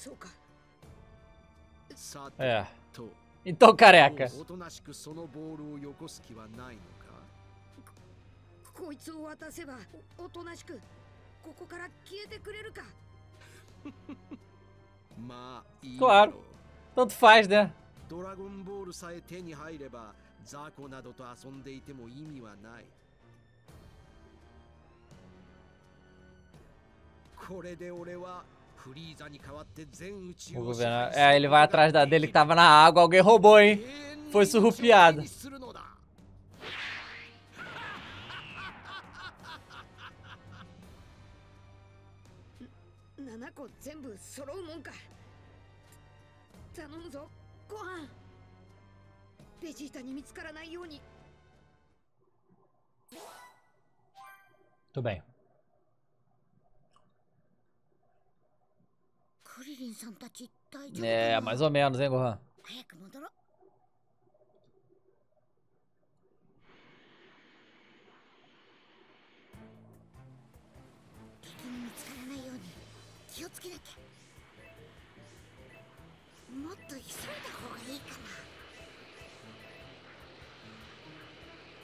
そうか É. と Então, careca. おとなしくそのボールをよこす気はないのかこいつを渡せばおおとなしくここから消えてくれるかまあいい Claro だろう Tanto faz, né? ドラゴンボールさえ手に入れば雑魚などと遊んでいても意味はないこれで俺は o governo... É, ele vai atrás da dele que tava na água, alguém roubou, hein? Foi surrupiado. Tudo bem. クリリンさんたち大丈夫かな？É, mais ou menos, hein, Gohan? 早く戻ろ。う敵に見つからないように気をつけなきゃ。もっと急いだ方がいいかな。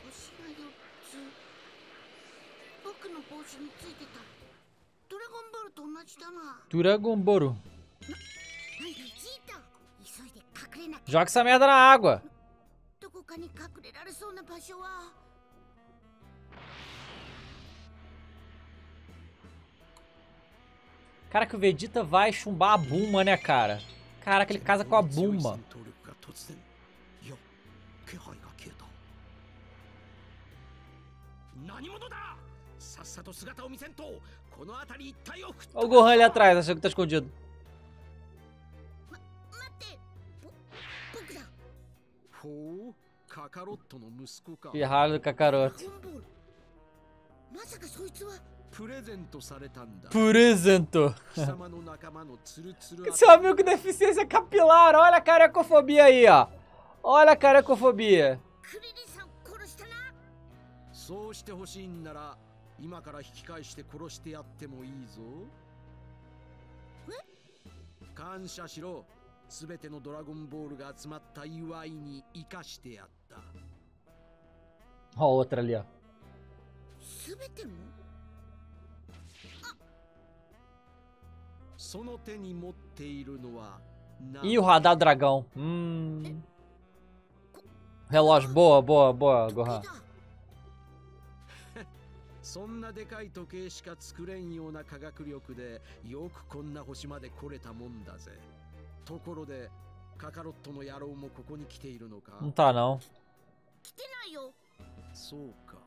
星が4つ。僕の帽子についてたドラゴンボールと同じだな Dragon Boru. ベジータ急いで隠れなきゃ Joga essa merda na água. どこかに隠れられそうな場所は Cara, que o Vegeta vai chumbar a Buma, né, cara? Caraca, ele casa com a 強い Buma. 戦闘力が突然いや気配が消えた何者ださっさと姿を見せんとこの辺り一帯を吹っ Olha o Gohan ali atrás, achando que tá escondido. 待ってぼ僕だほうカカロットの息子か Pirralho do Kakaroto. ドラゴンボールまさかそいつはプレゼントされたんだ Presento. 貴様の仲間のツルツル Seu amigo com deficiência capilar. Olha a carecofobia aí, ó. Olha a carecofobia. クリリンさん殺したなそうしてほしいんなら 今から引き返して殺してやってもいいぞ感謝しろすべてのドラゴンボールが集まった祝いに生かしてやった Ó, outra ali, ó. すべての？その手に持っているのはな Ih, o radar dragão. Hum. Relógio. Boa, boa, boa, Gohan. だそんなでかい時計しか作れんような科学力でよくこんな星まで来れたもんだぜ。ところでカカロットの野郎もここに来ているのか？tá, não. 来てないよ。そうか。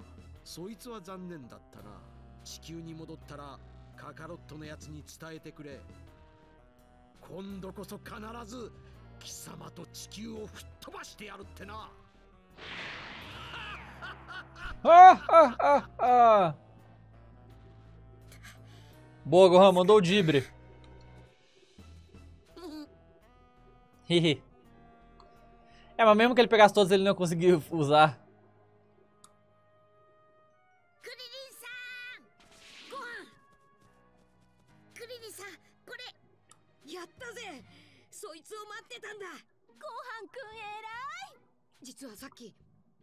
そいつは残念だったな。地球に戻ったらカカロットのやつに伝えてくれ。今度こそ必ず貴様と地球を吹っ飛ばしてやるってな Boa, Gohan. Mandou o Dibre. É, mas mesmo que ele pegasse todos, ele não ia conseguir usar.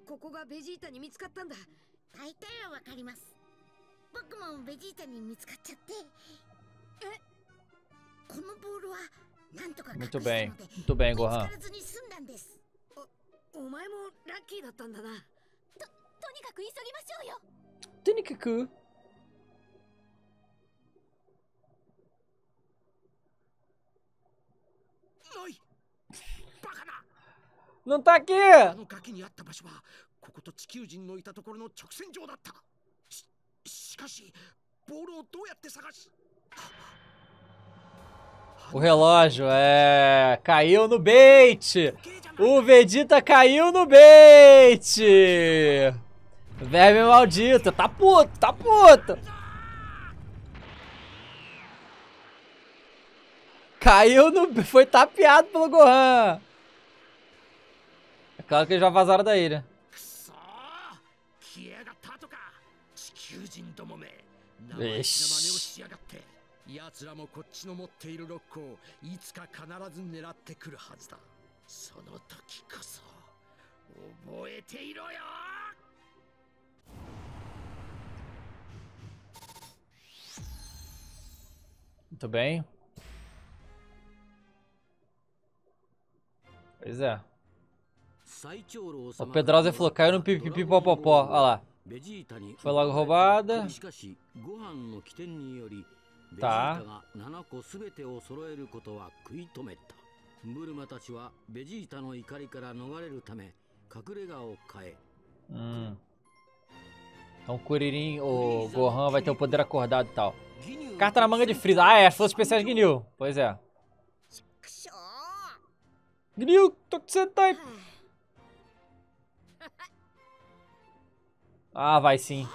こここがベジータに見つかったんだ。大体はわかります。僕もベジータに見つかっちゃって。え？このボールはなんとか隠したので見つ.からずに済んだんです。お前もラッキーだったんだな。とにかく急ぎましょうよ.ないバカな Não tá aqui! O relógio é. caiu no bait! O Vegeta caiu no bait! Verme maldito, tá puto, tá puto! Caiu no. Foi tapeado pelo Gohan! É claro que eles já vazaram da ilha. くそー消えやがったとか地球人どもめ生意気な真似をよししやがって 奴らもこっちの持っているロックをいつか必ず狙ってくるはずだその時こそ覚えていろよ Muito bem. Pois é. O Pedrosa falou, caiu no pipipipopopó. Olha lá. Foi logo roubada. Tá. Hum. Então o Kuririn, o Gohan vai ter o poder acordado e tal. Carta na manga de Freeza. Ah, é, as flores especiais Gnil. Pois é. Gnil, Tokusentai. Ah, vai sim.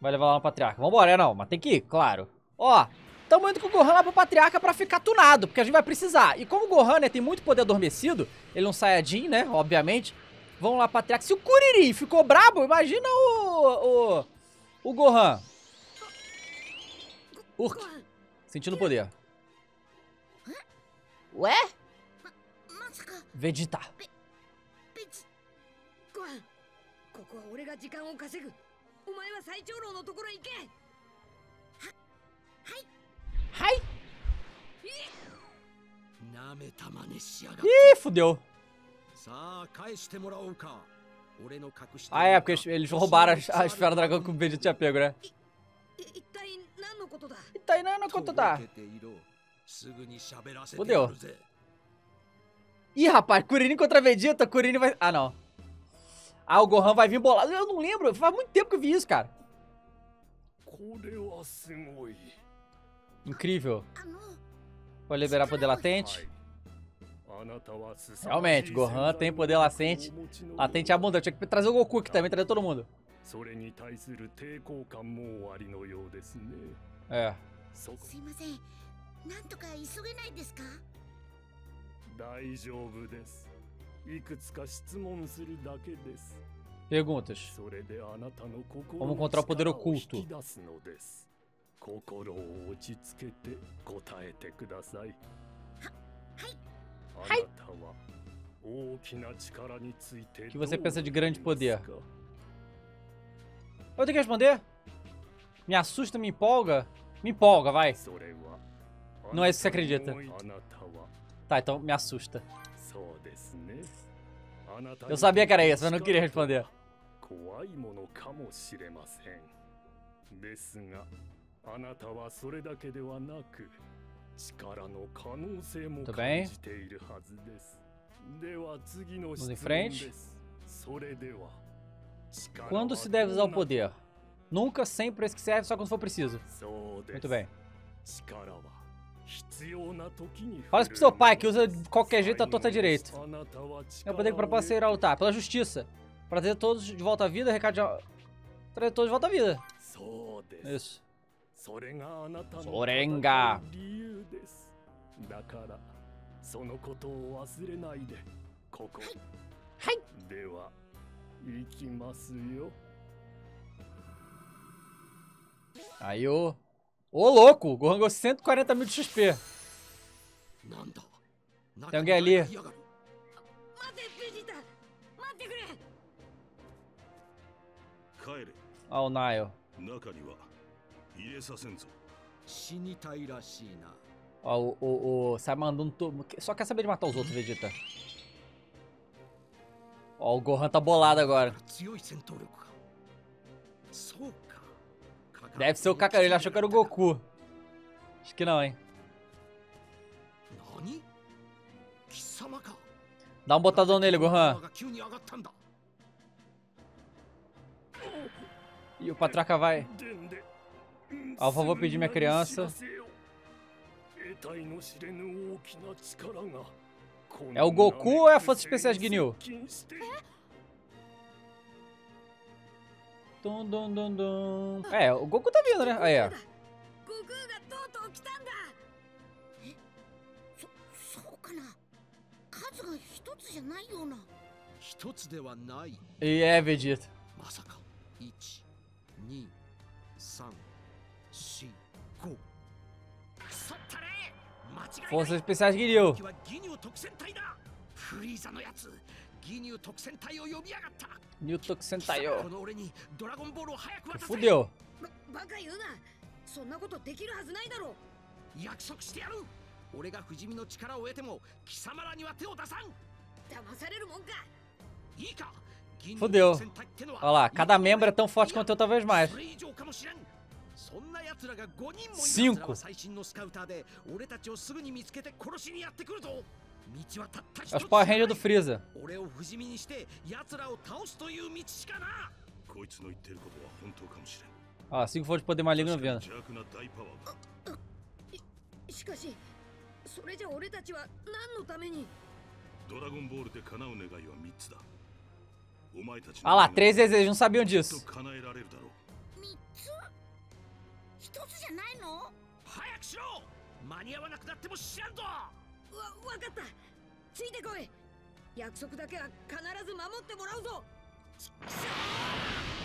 Vai levar lá no Patriarca. Vambora, é não, mas tem que ir, claro. Ó, tamo indo com o Gohan lá pro Patriarca pra ficar tunado, porque a gente vai precisar. E como o Gohan, né, tem muito poder adormecido, ele é um Saiyajin, né, obviamente. Vamos lá, Patriarca. Se o Kuririn ficou brabo, imagina o... o... o Gohan. Urk. Sentindo o poder. Ué? Vegeta. ここは俺が時間を稼ぐお前は最長老のところへ行け Ai! なめたまねしやがって Ih, fudeu. さあ返してもらおうか俺の隠して Ah, é, porque eles, eles roubaram a, a esfera do dragão que o Vegeta tinha pego, né? い一体何のことだ Tá aí, não, não, quanto tá? とぼけていろすぐに喋らせて Fudeu. やるぜ Ih, rapaz, Kuririn contra Vegeta, Kuririn vai... Ah, não. Ah, o Gohan vai vir bolado. Eu não lembro, faz muito tempo que eu vi isso, cara. Incrível. Vou liberar poder latente. Realmente, Gohan tem poder latente. Latente abundante. Eu tinha que trazer o Goku aqui também, trazer todo mundo. É. Desculpa. Perguntas. Vamos encontrar o poder oculto? O que você pensa de grande poder? Eu tenho que responder? Me assusta, me empolga? Me empolga, vai. Não é isso que você acredita. Tá, então me assusta. そうですね。あなた Eu sabia que era isso, mas não queria responder. 怖いものかもしれません。ですが、あなたはそれだけではなく、力の可能性も Tudo 感 bem? じているはずです。では次の Vamos 質 em 問 frente. です。それでは、力 Quando は se deve usar o どうな poder? Nunca, sempre, esse que serve, só quando for preciso. そうです。 Muito bem. 力は必要な時に Fala isso pro seu pai, que usa de qualquer jeito a torta direito. eu o poder você ir a lutar. Pela justiça. Pra trazer todos de volta à vida, recado de... Trazer todos de volta à vida. É isso. Sorenga. Aí, ô. Ô, louco! O Gohan ganhou 140 mil de XP. Tem alguém ali. Olha ah, o Nile. Olha o, o, o sai mandando. Só quer saber de matar os outros, Vegeta. Olha o Gohan tá bolado agora. Deve ser o Kakaroto. Ele achou que era o Goku. Acho que não, hein. Dá um botadão nele, Gohan. E o Patraca vai. Alfa, vou pedir minha criança. É o Goku ou é a Força Especial de Ginyu? Dum, dum, dum, dum. É, o Goku tá vindo, né? Aí, ó. E é, Vegeta. Forças especiais Giryu. ギニュー特戦隊だフリーザのやつギニュー特戦隊を呼びやがった Newton こ.の俺にドラゴンボールを早く渡せ Fudeu. ばバカ言うなそんなことできるはずないだろ約束してやる俺が不死身の力を得ても貴様らには手を出さん騙されるもんかいいかギニュー Fudeu. Olha lá, cada membro é tão forte quanto eu, talvez mais. そんそんな奴らが5人もいる Cinco. 奴らは最新のスカウターで俺たちをすぐに見つけて殺しにやってくるぞ É a renda do Freeza. Tipo, ah, que for de poder maligno vendo. Ah lá, três desejos, não sabiam disso. と叶えられるだろう三つ一つじゃないの早くしろ間に合わなくなっても知らんぞわ分かったついてこい約束だけは必ず守ってもらうぞ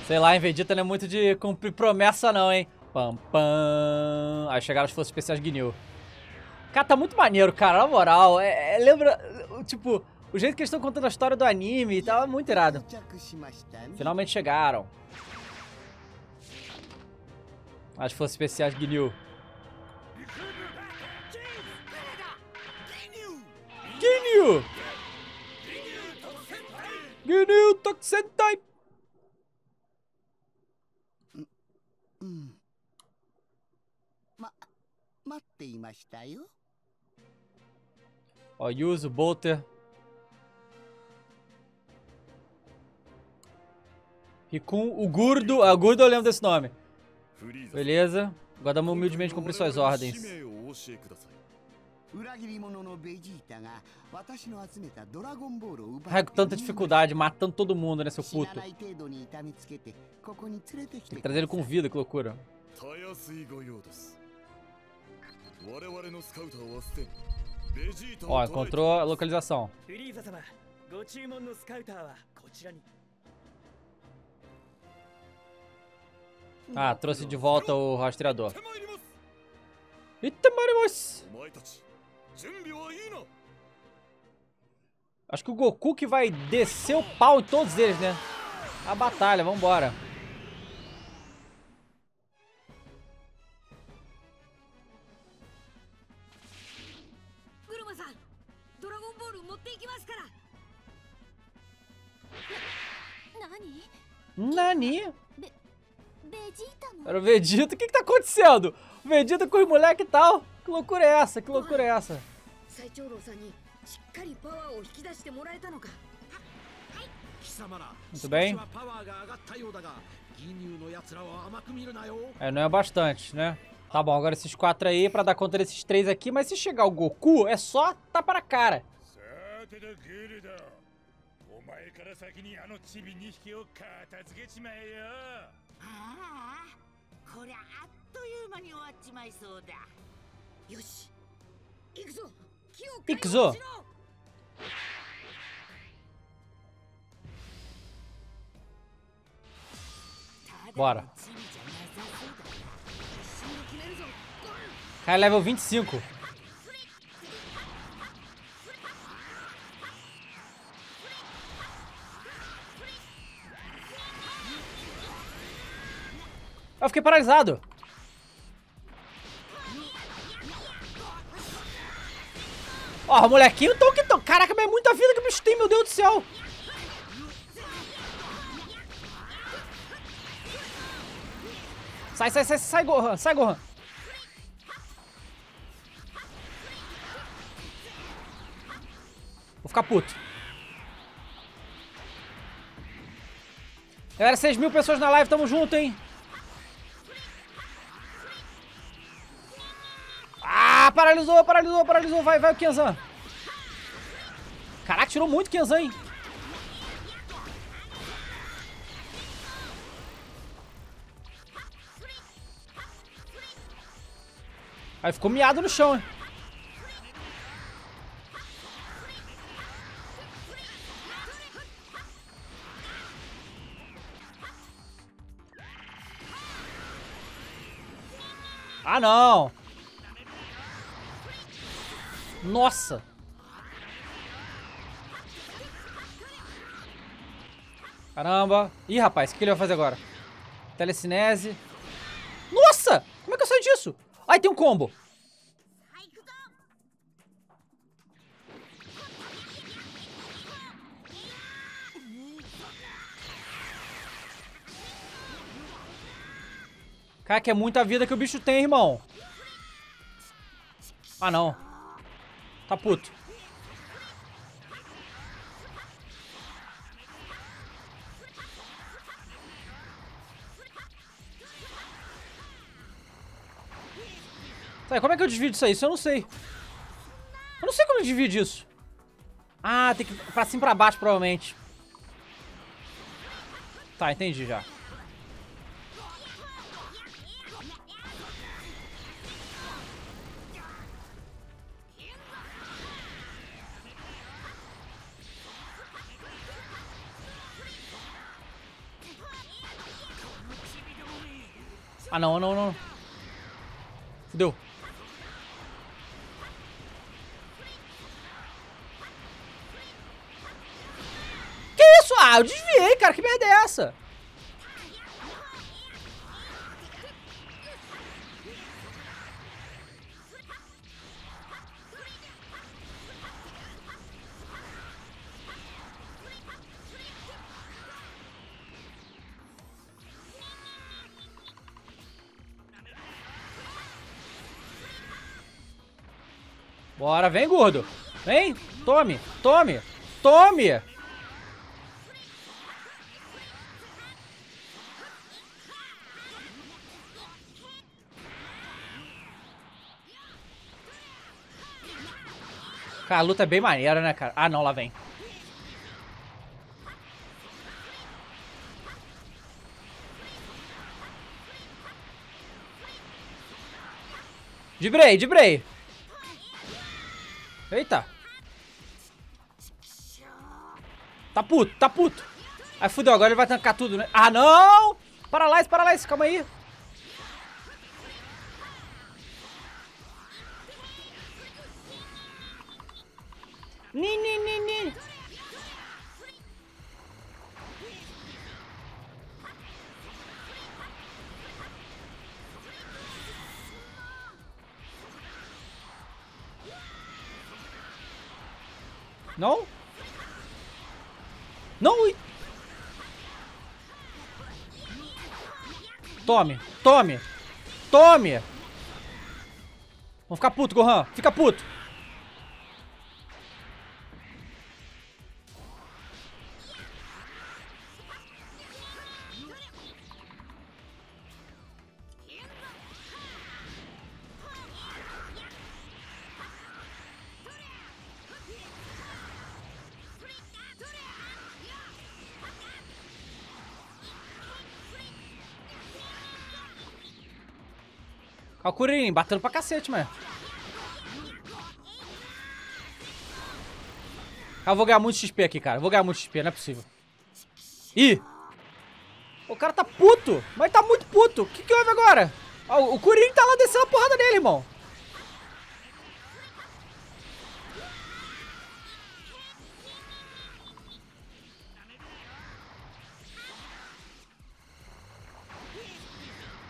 Sei lá, hein, Vegeta não é muito de cumprir promessa não, hein. Pam, pam. Aí chegaram as forças especiais Guinil. Cara, tá muito maneiro, cara, na moral. É, é- lembra, tipo, o jeito que eles estão contando a história do anime e tal, é muito irado. 着しましたね Finalmente chegaram. As forças especiais Guinil. Ginyu! Ginyu Tokusentai! Ó, Yuzu, Bolter. Rikun, o Gurdo. Ah, o Gurdo eu lembro desse nome. Beleza. Guardamos humildemente cumprir suas ordens. Ai, com tanta dificuldade, matando todo mundo, né, seu puto. Tem que trazer ele com vida, que loucura. Ó, encontrou a localização. Ah, trouxe de volta o rastreador. Eita, Marimos! Acho que o Goku que vai descer o pau em todos eles, né? A batalha, vambora. Nani? Era o Vegeta? O que que tá acontecendo? Vendido com os moleques e tal. Que loucura é essa? Que loucura é essa? Muito bem. É, não é bastante, né? Tá bom, agora esses quatro aí pra dar conta desses três aqui, mas se chegar o Goku, é só tá para cara. Ah, とグルドお前から先にあのチビ2匹を片付けちまえよああこりゃあっという間に終わっちまいそうだよし行くぞ木を行くぞ解放しろ Bora. チビじゃなさそうだ一瞬で決めるぞゴン Cara, level 25. Eu fiquei paralisado. Ó, molequinho, tão que tão. Caraca, mas é muita vida que o bicho tem, meu Deus do céu. Sai, sai, sai, sai, Gohan, sai, Gohan. Vou ficar puto. Galera, 6 mil pessoas na live, tamo junto, hein? Ah, paralisou, paralisou, paralisou. Vai, vai o Kenzan. Caraca, tirou muito Kenzan, hein? Aí ficou miado no chão, hein? Ah, não! Nossa! Caramba. Ih, rapaz, o que ele vai fazer agora? Telecinese. Nossa! Como é que eu saio disso? Ai, tem um combo. Cara, que é muita vida que o bicho tem, irmão. Ah, não. Tá puto. Tá, como é que eu divido isso aí? Isso eu não sei. Eu não sei como eu divido isso. Ah, tem que ir pra cima e pra baixo, provavelmente. Tá, entendi já. Ah, não, não, não. Fudeu. Que isso? Ah, eu desviei, cara. Que merda é essa? Bora, vem, gordo. Vem, tome, tome, tome. Cara, a luta é bem maneira, né, cara? Ah, não, lá vem. De Bray, de Bray. Eita. Tá puto, tá puto. Aí fudeu, agora ele vai tancar tudo, né? Ah, não! Para lá, para lá, calma aí. Tome, tome, tome! Vamos ficar puto, Gohan. Fica puto. Olha o Kuririn batendo pra cacete, mano. Ah, vou ganhar muito XP aqui, cara. Vou ganhar muito XP, não é possível. Ih! O cara tá puto! Mas tá muito puto! O que que houve agora? O Kuririn tá lá descendo a porrada nele, irmão.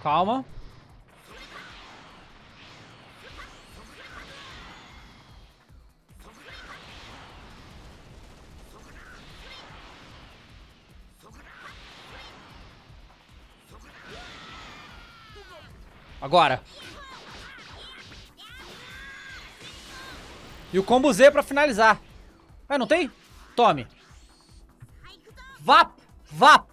Calma. Agora. E o combo Z pra finalizar. Ah, não tem? Tome. Vap! Vap!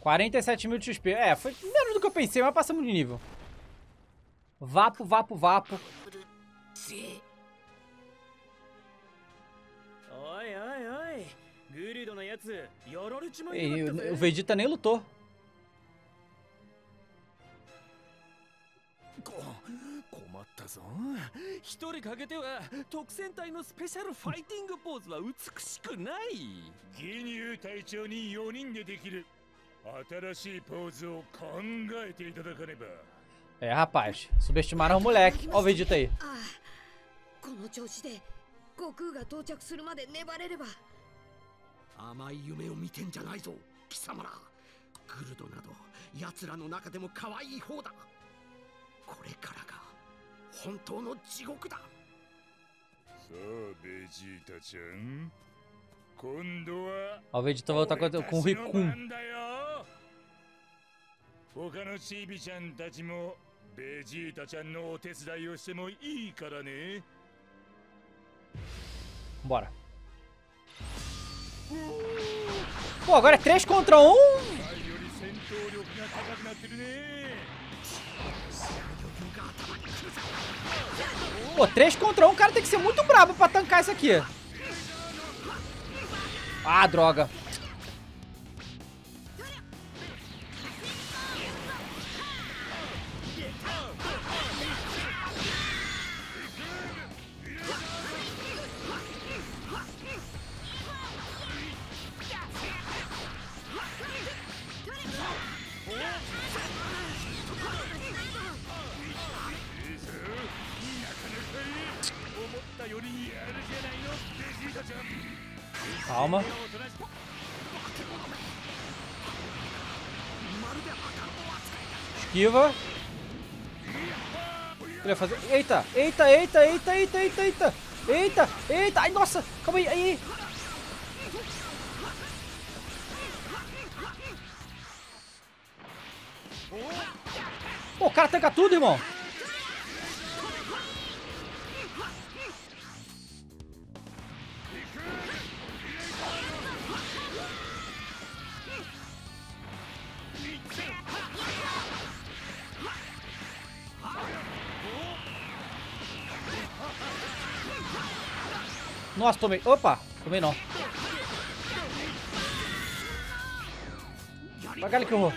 Quarenta e sete mil de XP. É, foi menos do que eu pensei, mas passamos de nível. Vapo, vapo, vapo. グリドのやつやられちまい Ei, やがった o, o ぜ Vegeta nem lutou. こ困っ ったぞ一人かけては特戦隊のスペシャルファイティングポーズは美しくない義乳隊長に4人でできる新しいポーズを考えていただかねば É, rapaz. Subestimaram o moleque. Ó o Vegeta aí. ああこの調子で悟空が到着するまで粘れれば 甘い夢を見てんじゃないぞ貴様ら。グルドなど奴らの中でも可愛い方だ。これからが本当の地獄だ。さあベジータちゃん。今度は Vegeta vai lutar com, 俺た com o ちの Rikun. 番だよ。他のチビちゃんたちもベジータちゃんのお手伝いをしてもいいからね。Bora. Pô, agora é 3 contra 1? Um? Pô, 3 contra 1, um, o cara tem que ser muito brabo pra tancar isso aqui. Ah, droga. Calma. Esquiva. Ele vai fazer. Eita, eita, eita, eita, eita, eita, eita. Eita, eita. Ai, nossa. Calma aí, aí. O cara tanca tudo, irmão. Nossa, tomei. Opa, tomei não. Bagalha que eu vou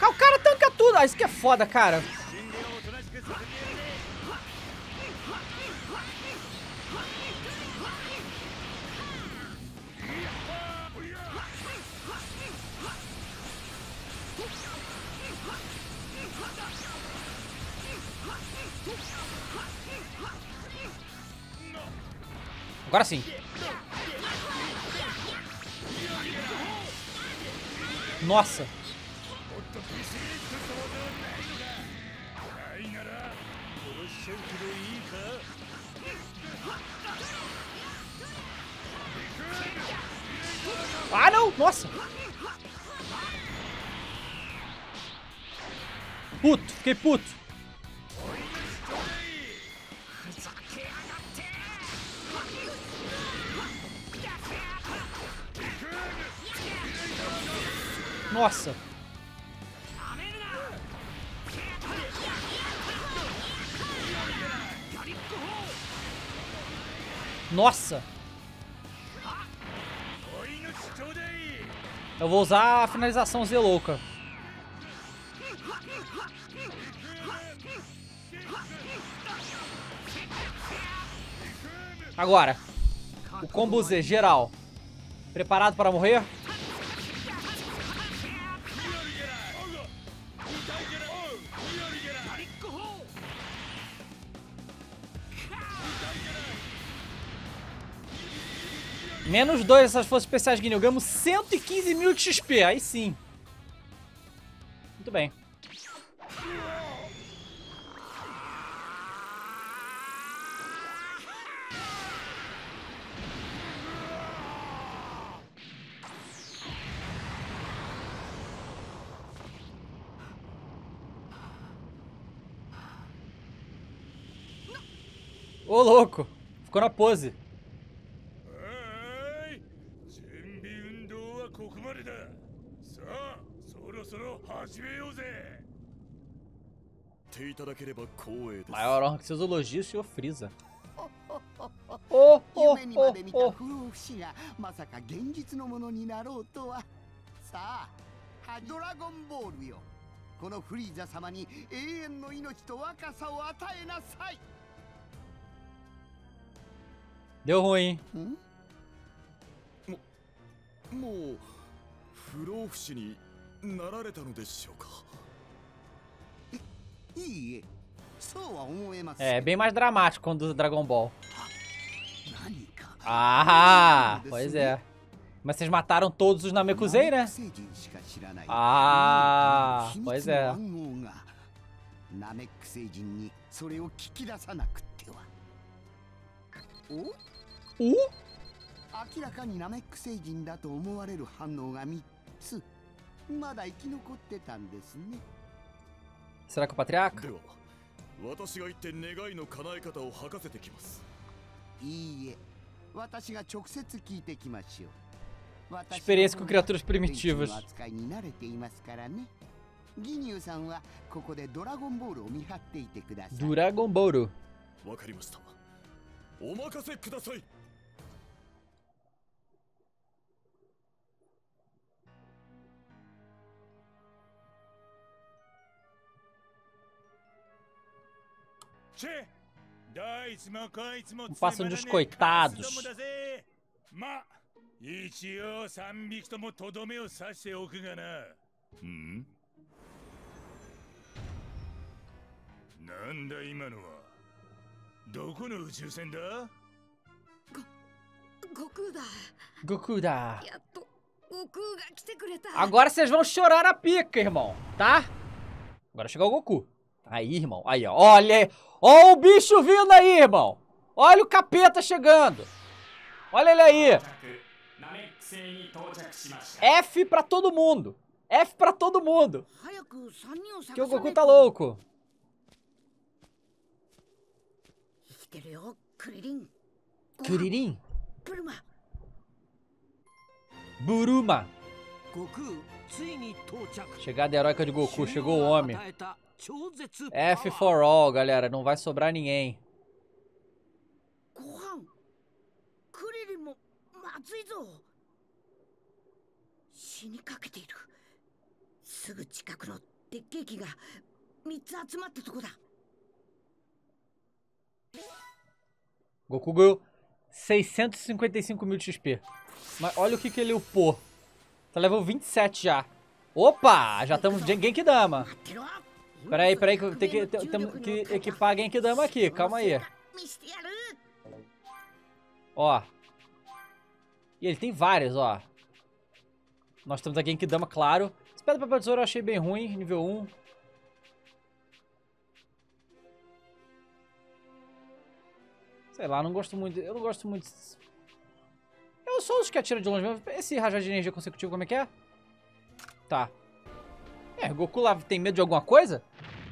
O cara tanca tudo. Ah, isso que é foda, cara. Nossa! Ah, não! Nossa! Puto, fiquei puto. Nossa! Nossa! Eu vou usar a finalização Z louca. Agora, o combo Z geral. Preparado para morrer? Menos dois essas forças especiais Guineu. Ganhamos 115 mil de XP. Aí sim. Muito bem. Ô, louco. Ficou na pose. 始めようぜていただければ光栄です Maior honra que seus elogios, senhor Frieza. Oh, oh, 夢にま oh, で見た oh. 不老不死がまさか現実のものになろうとはさあはドラゴンボールよこのフリーザ様に永遠の命と若さを与えなさい Deu ruim. ん？もう不老不死になられたのでしょうかいいえそうは思えません É, bem mais dramático quando usa Dragon Ball. Ah, pois é. Mas vocês mataram todos os Namekusei, né? Ah, pois の é. ナメック星人にそれを聞き出さなくってはお Uh? 明らかにナメック星人だと思われる反応が3つまだ生き残ってたんですね。Será que o Patriarca? では私が行って願いの叶え方を吐かせてきます。いいえ。私が直接聞いてきましょう。私 Experiência com criaturas primitivas. の扱いに慣れていますからねギニューさんはここでドラゴンボールを見張っていてください。Dragon Ball. わかりました。お任せください チェどいつもこいつも Passam つ dos まらねえカス coitados. どもだぜま一応三匹ともとどめを刺しておくがなうんなんだ今のはどこの宇宙船だ悟空だ Goku da. やっと悟空が来てくれた Agora vocês vão chorar a pica, irmão, tá? Agora chegou o Goku. Aí, irmão. Aí, ó. Olha, ó o bicho vindo aí, irmão. Olha o capeta chegando. Olha ele aí. F pra todo mundo. F pra todo mundo. Que o Goku tá louco. Kuririn? Buruma. Chegada heróica de Goku. Chegou o homem. F for all, galera. Não vai sobrar ninguém. Goku ganhou 655 mil XP. Mas olha o que, que ele upou. Tá level 27 já. Opa! Já estamos de Genkidama. Dama. Peraí, peraí, que tem que, tem que equipar alguém que dama aqui, calma aí. Ó. E ele tem várias ó. Nós temos a que dama, claro. Esse pedra papel tesouro eu achei bem ruim, nível 1. Sei lá, não gosto muito. Eu não gosto muito. Eu sou os que atiram de longe mesmo. Esse rajado de energia consecutivo, como é que é? Tá. É, Goku lá tem medo de alguma coisa?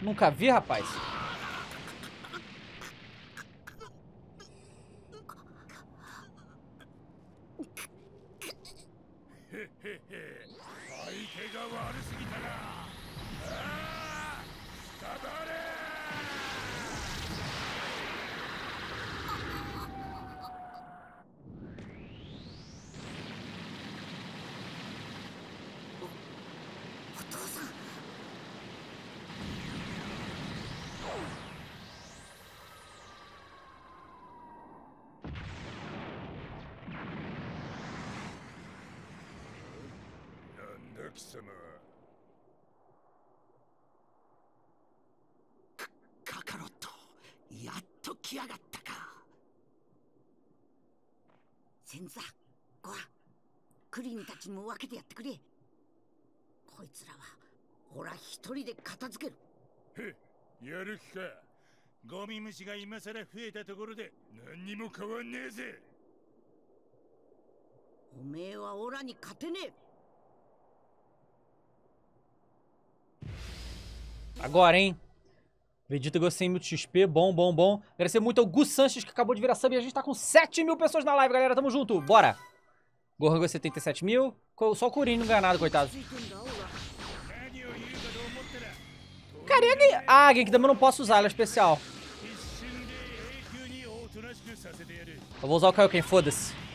Nunca vi, rapaz. も分けてやってくれこいつらはほら一人で片付けるへやる気かゴミ虫が今さら増えたところで何にも変わんねえぜおめえはオラに勝てねえ Agora, hein? Vegeta ganhou 100 mil de XP, bom, bom, bom. Agradecer muito ao Gus Sanches, que acabou de virar sub e a gente tá com 7 mil pessoas na live, galera. Tamo junto, bora! Gorgo 77 mil. Só o Curinho enganado, coitado. Cara, e a Gen... Ah, a Genkidama eu não posso usar, ela é especial. Eu vou usar o Kaioken, foda-se.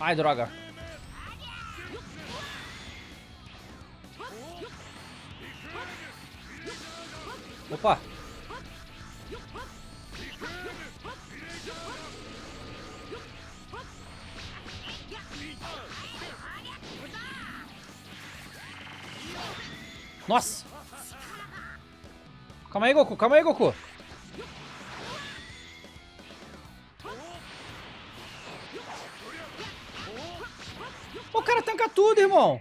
Ai, droga. Opa. Nossa. Calma aí, Goku. Calma aí, Goku. O cara tanca tudo, irmão.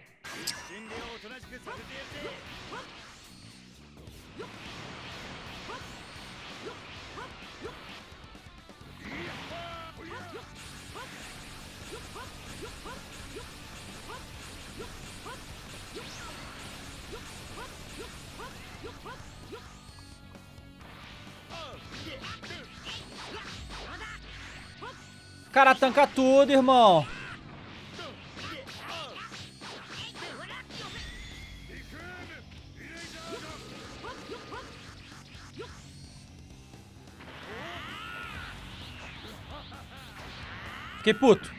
cara tanca tudo, irmão. Fiquei puto.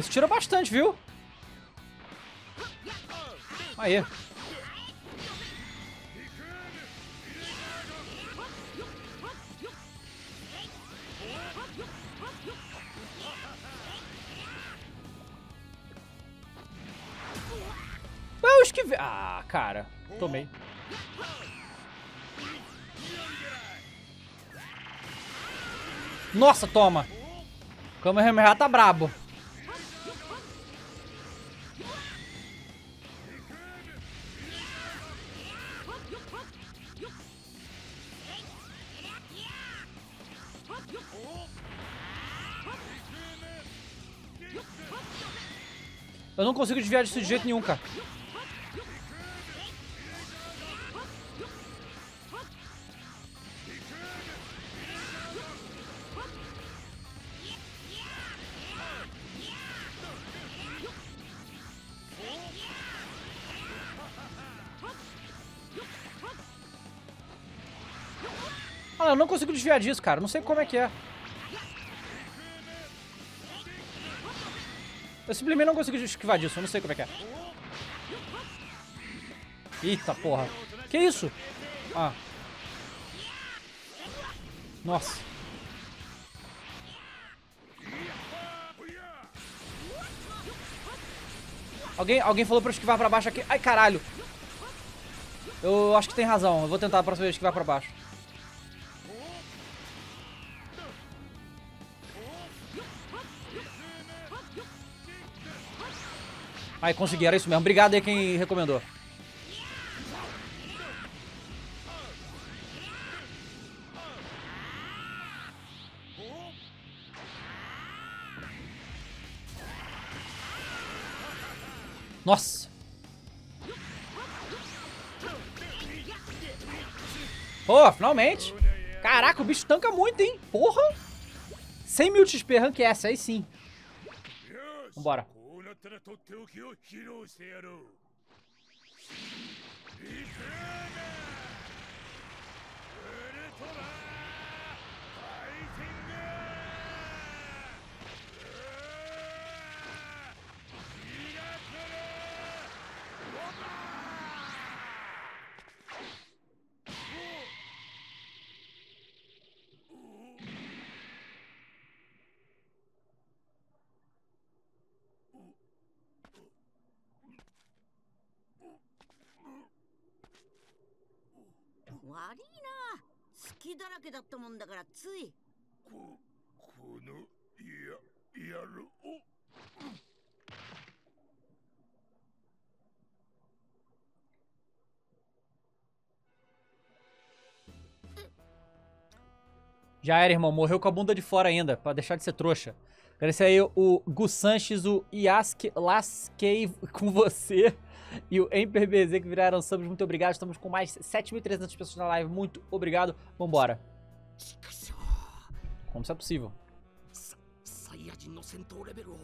Mas tira bastante, viu? Aí. Eu esquive... Ah, cara. Tomei. Nossa, toma. O Kamehameha tá brabo. Consigo desviar disso de jeito nenhum, cara. Ah, eu não consigo desviar disso, cara. Não sei como é que é. Eu simplesmente não consigo esquivar disso. Eu não sei como é que é. Eita porra. Que isso? Ah. Nossa. Alguém, alguém falou pra eu esquivar pra baixo aqui. Ai, caralho. Eu acho que tem razão. Eu vou tentar a próxima vez esquivar pra baixo. Ai, consegui, era isso mesmo. Obrigado aí quem recomendou. Nossa. Pô, finalmente. Caraca, o bicho tanca muito, hein? Porra. 100 mil XP, rank S, aí sim. Vambora. とっておきを披露してやろう。リーウルトラ だらけだったもんだからついここのややろう Já era, irmão. Morreu com a bunda de fora ainda, pra deixar de ser trouxa. Agradecer aí o Gu Sanches, o Yask Lasquei com você e o EmperBZ que viraram subs. Muito obrigado. Estamos com mais 7.300 pessoas na live. Muito obrigado. Vambora. Como isso é possível? サイヤ人の戦闘レベルを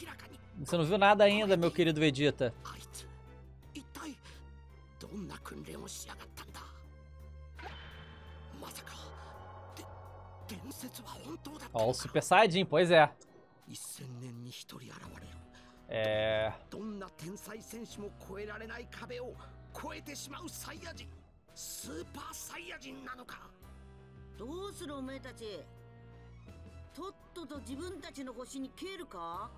明らかに Você não viu nada ainda, meu querido Vegeta. あいつ一体どんな訓練をしやがったんだまさかで伝説は本当だった Ó, o Super Saiyajin, pois é. 1000年に一人現れる É. どんな天才選手も越えられない壁を越えてしまうサイヤ人スーパーサイヤ人なのか？どうするおめえたち？とっとと自分たちの星に消えるか？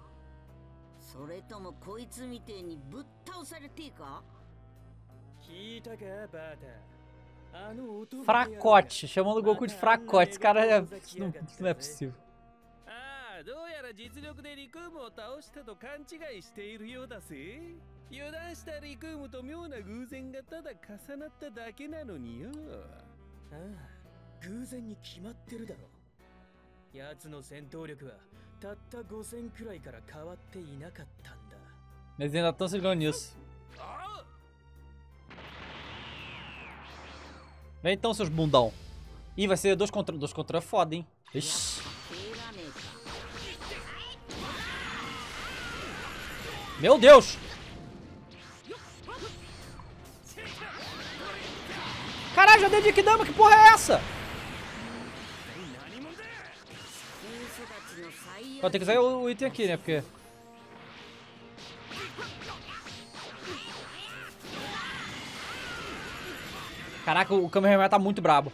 それともこいつみてえにぶっ倒されていいか？聞いたかバータあの男 Fracote. Chamando o Goku de fracote. Esse cara é. Não, não é possível. ああどうやら実力でリクームを倒したと勘違いしているようだぜ油断したリクームと妙な偶然がただ重なっただけなのによああ偶然に決まってるだろ奴の戦闘力はたった5000くらいから変わっていなかったんだ se ligando nisso. Vem então, seus bundão. Ih, vai ser dois contra dois contra foda, hein? Ixi. Meu Deus! Caralho, já dei de Kidama, que porra é essa? Vou ter que usar o item aqui, né? Porque... Caraca, o Kamehameha tá muito brabo.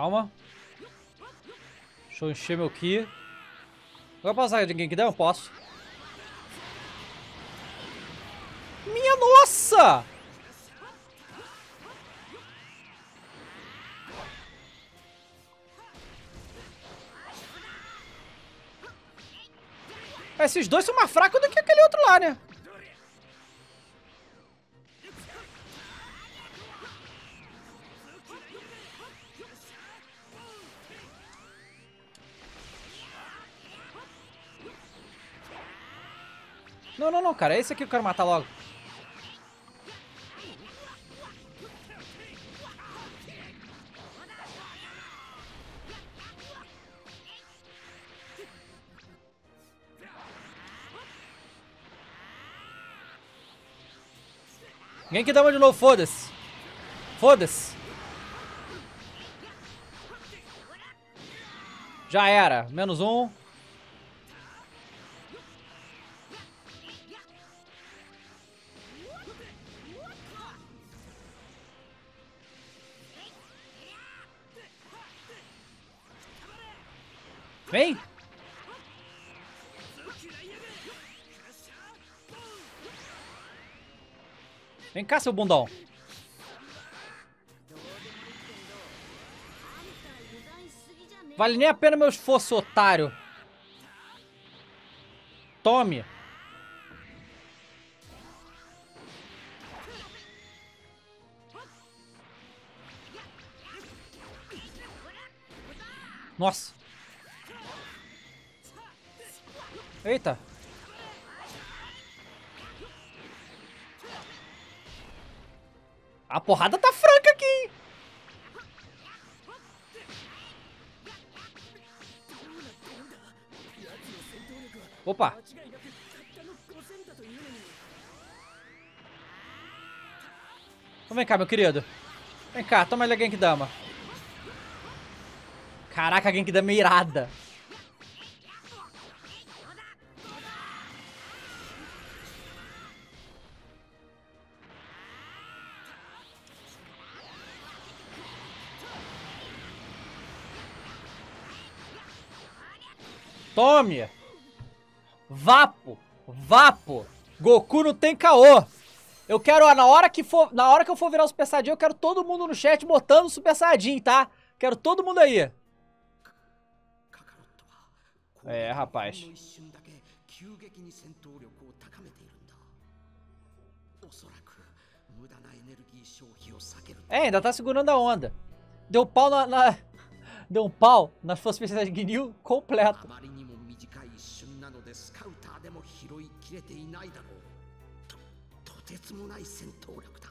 Calma. Deixa eu encher meu Ki. Agora posso de Genkidama? Posso. Minha nossa! Esses dois são mais fracos do que aquele outro lá, né? Não, não, não, cara. É esse aqui que eu quero matar logo. Ninguém que dá uma de novo, foda-se. Foda-se. Já era. Menos um. Vem cá, seu bundão. Vale nem a pena meu esforço, otário. Tome. Nossa. Eita. A porrada tá franca aqui, hein? Opa. Então vem cá, meu querido. Vem cá, toma ele a Genkidama. Caraca, a Genkidama é irada. Tome! Vapo! Vapo! Goku não tem caô! Eu quero, na hora que for, na hora que eu for virar o Super Saiyajin, eu quero todo mundo no chat botando o Super Saiyajin, tá? Quero todo mundo aí. É, rapaz. É, ainda tá segurando a onda. Deu pau na... na... Deu um pau nas forças especiais de Ginyu completo. でスカウターでも拾いきれていないだろう。ととてつもない戦闘力だ。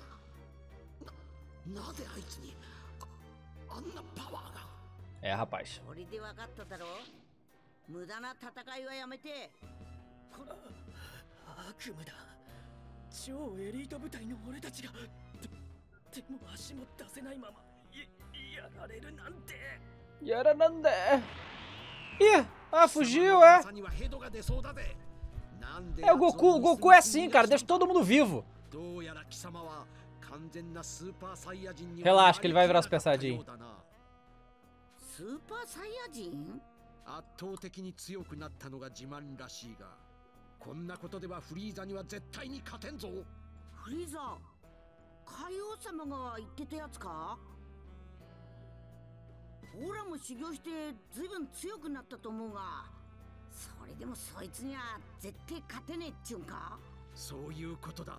ななぜあいつにああんなパワーが？É, rapaz. これで分かっただろ無駄な戦いはやめて。この悪夢だ。超エリート部隊の俺たちが。ででも足も出せないままいやられるなんて。E era Nandé. Ih, ah, fugiu, é. É, o Goku, o Goku é assim, cara, deixa todo mundo vivo. Relaxa que ele vai virar Super Saiyajin. Super Saiyajin? 圧倒的に強くなったのが自慢らしいがこんなことではフリーザには絶対に勝てんぞフリーザ海王様が言ってたやつかオラも修行してずいぶん強くなったと思うがそれでもそいつには絶対勝てねえっちゅうんか？そういうことだ。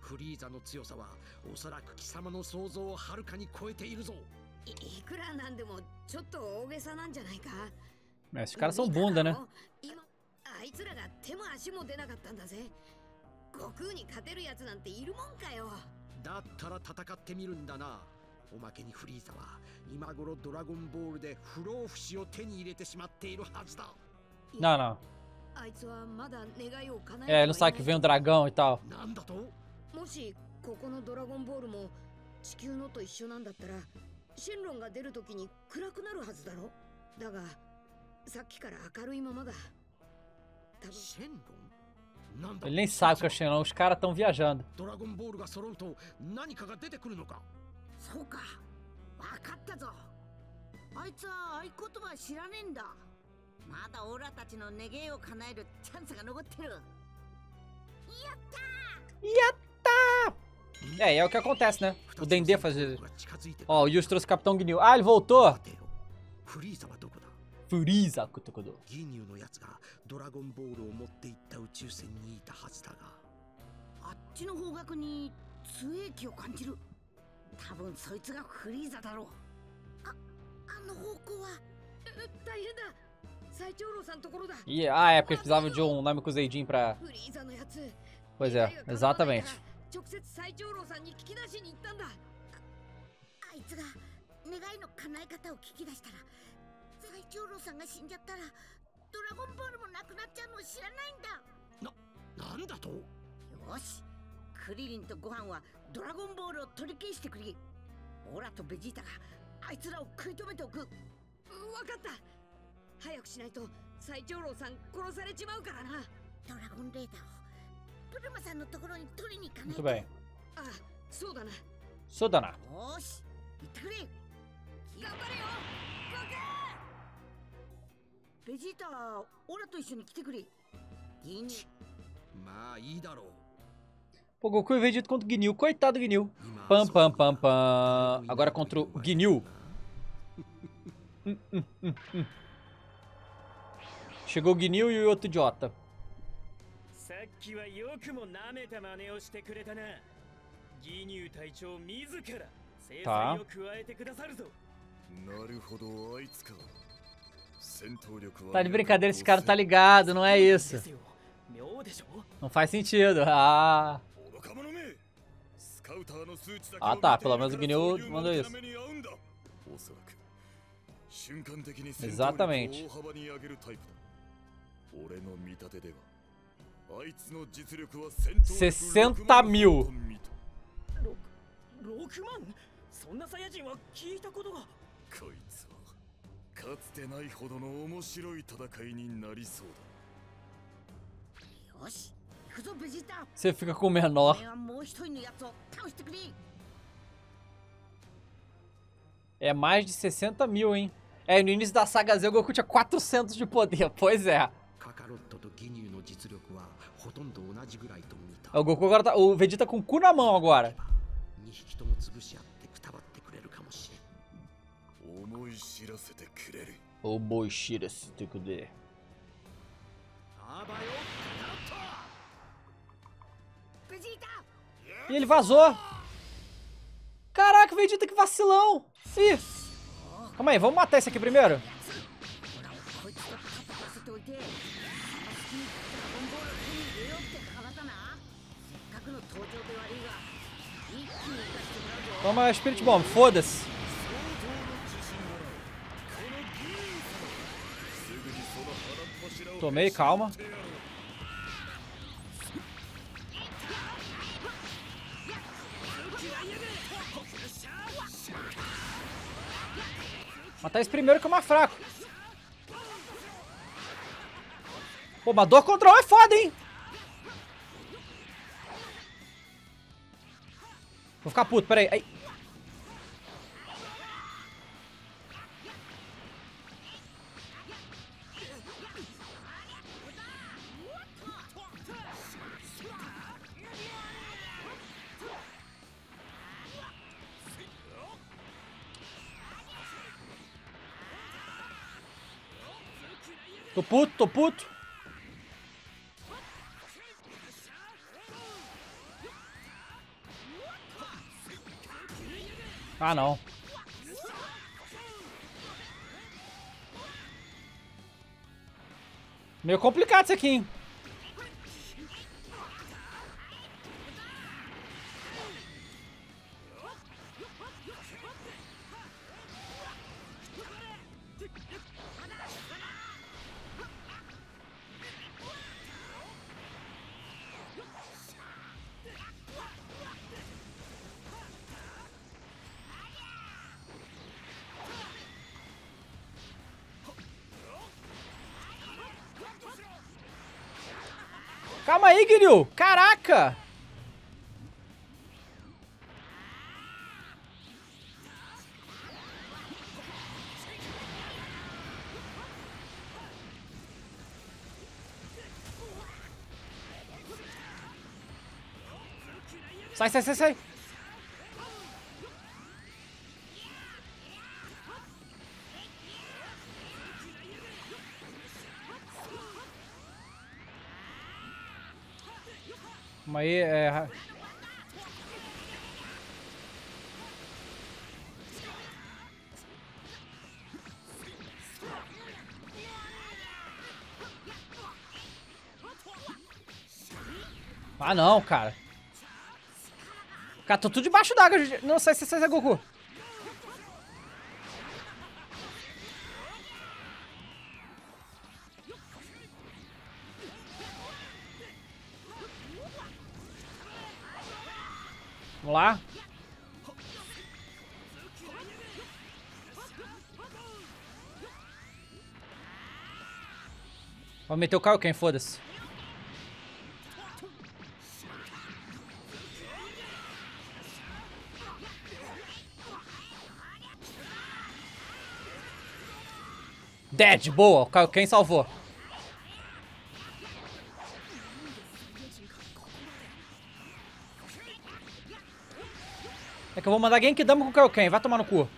フリーザの強さはおそらく貴様の想像をはるかに超えているぞ。いいくらなんでもちょっと大げさなんじゃないか？Mas esses caras são bunda, né? 今あいつらが手も足も出なかったんだぜ。悟空に勝てるやつなんているもんかよ。だったら戦ってみるんだなおまけにフリーザは今頃ドラゴンボールで不老不死を手に入れてしまっているはずだ Não, não. あいつはまだ願いを叶 É, え ele não sabe que vem um dragão e tal. なんだともしここのドラゴンボールも地球のと一緒なんだったらシェンロンが出るときに暗くなるはずだろだがさっきから明るいままだ多分シェンロンなんだ Ele nem sabe o que é o Shenlong. Os caras estão viajando. そうかわかったぞあいつは合言葉知らねえんだまだオラたちの願いを叶えるチャンスが残ってる É, e é o que acontece, né? O Dendê faz isso. Ó, o Yus trouxe o Capitão Ginyu. Ah, ele voltou. フリーザはどこだ Furiza, Kutokudo. ギニューのやつがドラゴンボールを持っていった宇宙船にいたはずだがあっちの方角に強い気を感じる 多分そいつがフリーザだろう。ああの方向は。う大変だ。最長老さんところだ。E, ah, é porque eles precisavam de um Namiko Zeidin pra... フリーザのやつ。Pois é, exatamente. 直接最長老さんに聞き出しに行ったんだ。あいつが願いの叶え方を聞き出したら最長老さんが死んじゃったらドラゴンボールもなくなっちゃうのを知らないんだ。なんだと？よしクリリンとご飯はドラゴンボールを取り消してくれ。オラとベジータがあいつらを食い止めておく。わかった。早くしないと最長老さん殺されちまうからな。ドラゴンレーダーをブルマさんのところに取りに行かない Muito と bem. あそうだな.よし行ってくれ。頑張れよ。ベジータはオラと一緒に来てくれ。ギニまあいいだろう Pô, Goku e Vegeta contra o Ginyu. Coitado do Ginyu. Pam, pam, pam, pam. Agora contra o Ginyu. Hum, hum, hum, hum. Chegou o Ginyu e o outro idiota. さっきはよくも舐めた真似をしてくれたなギニュー隊長自ら制裁を加えてくださるぞなるほどあいつか Tá de brincadeira, esse cara tá ligado, não é isso. 妙でしょ Não faz sentido. Ah. Ah tá, pelo menos o Gneu mandou isso. おそらく瞬間的に Exatamente. 戦闘力を大幅に上げるタイプだ俺の見立てではあいつの実力は戦闘力60 mil. 6万そんなサイヤ人は聞いたことがこいつはかつてないほどの面白い戦いになりそうだよし行くぞベジータ você fica com o menor. É mais de 60 mil, hein? É, no início da saga Z o Goku tinha 400 de poder, pois é. é. O Goku agora tá... O Vegeta tá com o cu na mão agora. Omoishirasete kure. E ele vazou. Caraca, o Vegeta, que vacilão. Ih. Calma aí, vamos matar esse aqui primeiro. Toma Spirit Bomb, foda-se. Tomei, calma. Matar esse primeiro que é o mais fraco. Pô, mas dor contra um é foda, hein? Vou ficar puto, peraí. Ai. Tô puto, tô puto. Ah, não. Meio complicado isso aqui, hein? Aí, Guilherme. Caraca! Sai, sai, sai, sai. Calma aí, é... Ah, não, cara. Cara, tô tudo debaixo d'água. Não, sai, sai, sai, sai, Goku. Vou meter o Kaioken, foda-se. Dead, boa. O Kaioken salvou. É que eu vou mandar Genkidama com o Kaioken. Vai tomar no cu.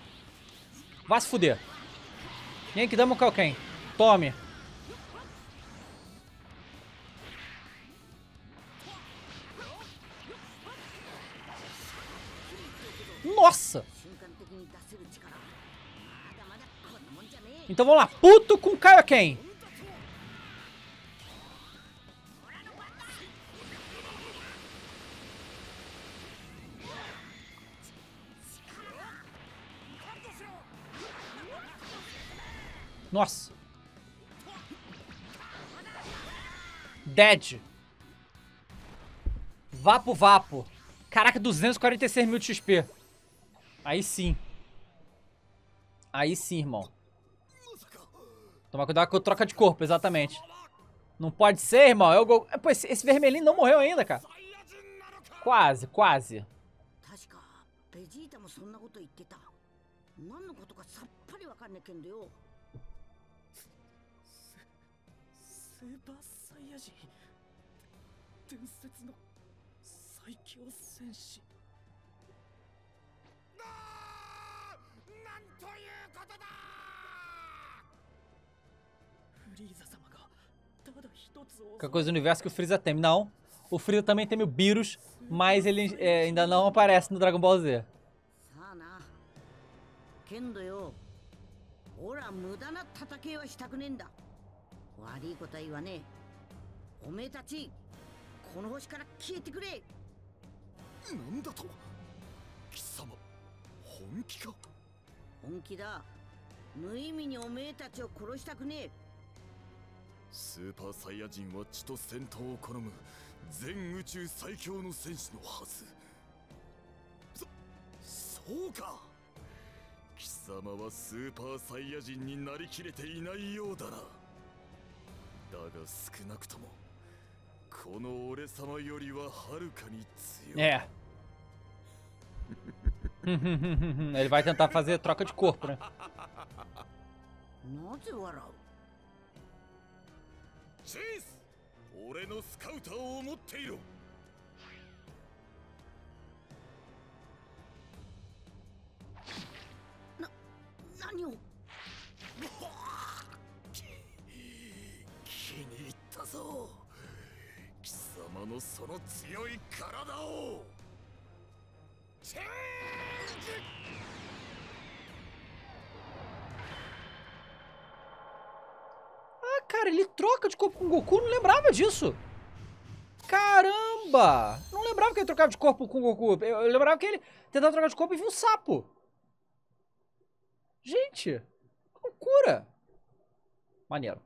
Vai se fuder. Genkidama com o Kaioken. Tome. Nossa! Então vamos lá, puto com Kaioken! Nossa! Dead. Vapo, vapo. Caraca, 246 mil de XP. Aí sim. Aí sim, irmão. Toma cuidado com troca de corpo, exatamente. Não pode ser, irmão. É o Go... Pô, esse, esse vermelhinho não morreu ainda, cara. Quase, quase. なんということだフリーザ様が Qualquer coisa do universo que o Freeza tem? Não. O Freeza também tem o Beerus, mas ele é, ainda não aparece no Dragon Ball Z. 本気か？本気だ。無意味におめえたちを殺したくねえ。スーパーサイヤ人は血と戦闘を好む。全宇宙最強の戦士のはず。そそうか。貴様はスーパーサイヤ人になりきれていないようだな。だが少なくともこの俺様よりははるかに強い。É. ele vai tentar fazer troca de corpo, né? Ah, cara, ele troca de corpo com o Goku. Não lembrava disso. Caramba! Não lembrava que ele trocava de corpo com o Goku. Eu, lembrava que ele tentava trocar de corpo e viu um sapo. Gente, loucura. Maneiro.